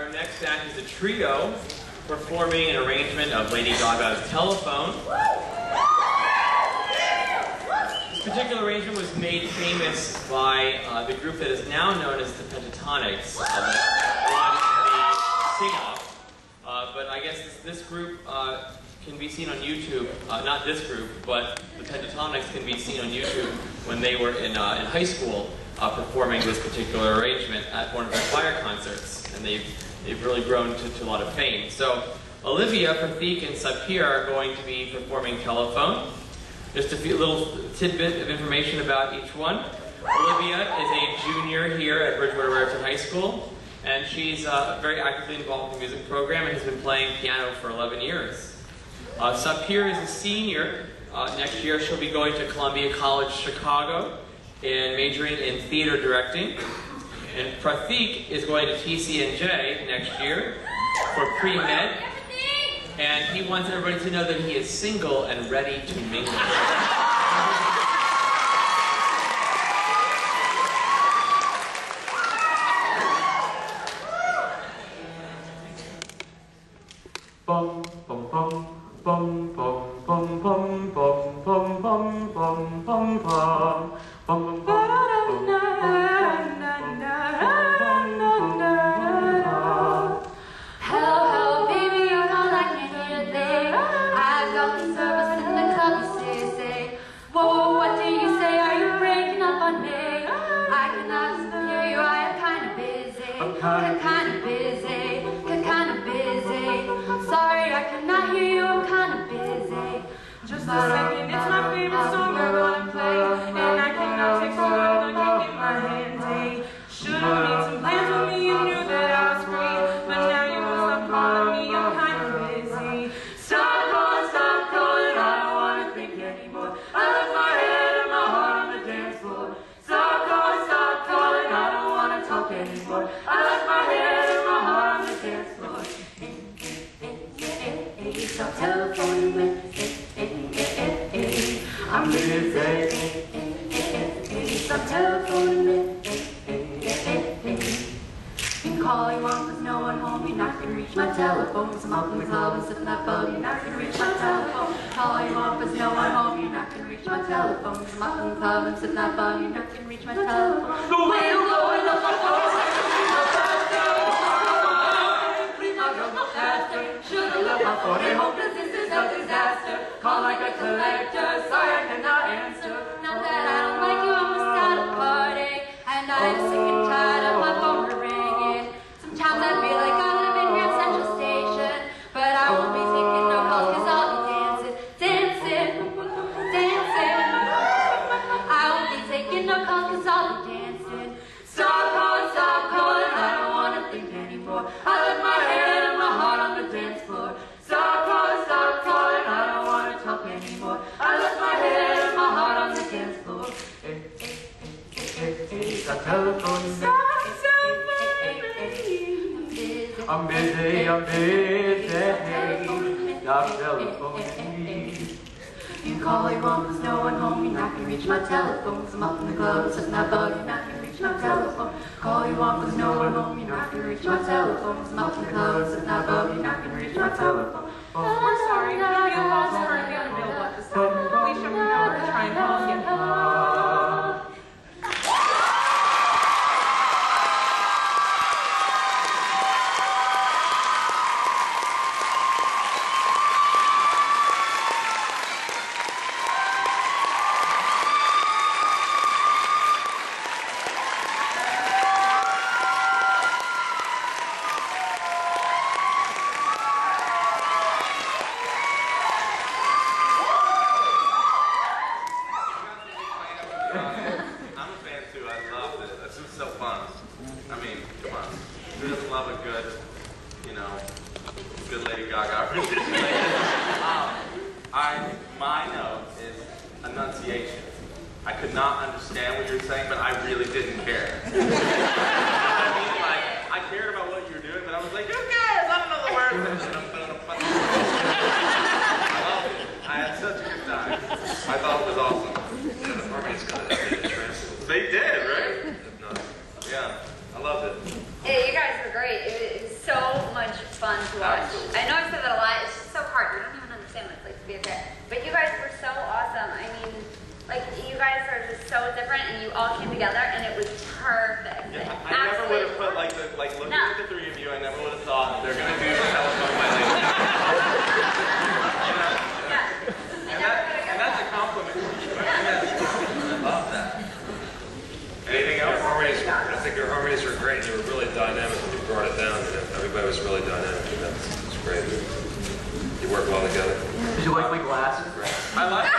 our next act is a trio performing an arrangement of Lady Gaga's Telephone. This particular arrangement was made famous by uh, the group that is now known as the Pentatonix, uh. Uh, but I guess this, this group uh, can be seen on YouTube. Uh, not this group, but the Pentatonix can be seen on YouTube when they were in, in high school uh, performing this particular arrangement at one of their choir concerts. And they've, they've really grown to, to a lot of fame. So Olivia, from Pratheek, and Sapier are going to be performing Telephone. Just a few little tidbit of information about each one. Olivia is a junior here at Bridgewater Raritan High School, and she's uh, very actively involved in the music program and has been playing piano for 11 years. Uh, Sapier is a senior. Uh, next year she'll be going to Columbia College Chicago and majoring in theater directing. And Pratheek is going to TCNJ next year for pre-med. And he wants everybody to know that he is single and ready to mingle. Bum bum bum busy. Kind of busy, kind of busy. Sorry, I cannot hear you, I'm kind of busy. Just a second, it's my favorite song different. Stop telephoning Been calling mom cause no one home and I can reach my telephone. Some mom was always phone and I can reach my telephone. Calling mom cause no one home and I can reach my telephone. Some mom was always phone and I can reach my telephone. The way I'm going up my phone. Should've left my phone and hopeless, this is a disaster. Call like a collector, sire. sa telefonine Ambede, ambede, dar telefonine You call it one, there's no one home, You're not gonna reach my telephone. Cause I'm up in the club, says You're not gonna reach my telephone. Call you up, there's no one home, You're not gonna reach my telephone. Cause I'm up in the club, says You're not gonna reach my telephone. Oh, we're sorry, you lost her, we don't know what this is. We should remember try and call you. Who doesn't love a good, you know, good Lady Gaga um, I, my note is enunciation. I could not understand what you were saying, but I really didn't care. I mean, like, I cared about what you were doing, but I was like, who cares? I don't know the words. I loved it. I had such a good time. I thought it was awesome. They did, right? Yeah, I it. Yeah, you guys were great. It was so so much fun to watch. I know I've said that a lot. It's just so hard. We don't even understand what it's like to be a parent. But you guys were so awesome. I mean, like you guys are just so different, and you all came together, and it was perfect. Yeah, I, I never would have put like the like looking No. at the three of you. I never would have thought they're gonna do the telephone by lady. And, that, and that's a compliment. I love that. Anything Your else? harmonies, I think your harmonies were great. You were really dynamic when you brought it down. Everybody was really dynamic. And that's, that's great. You work well together. Did you like my glasses? I like.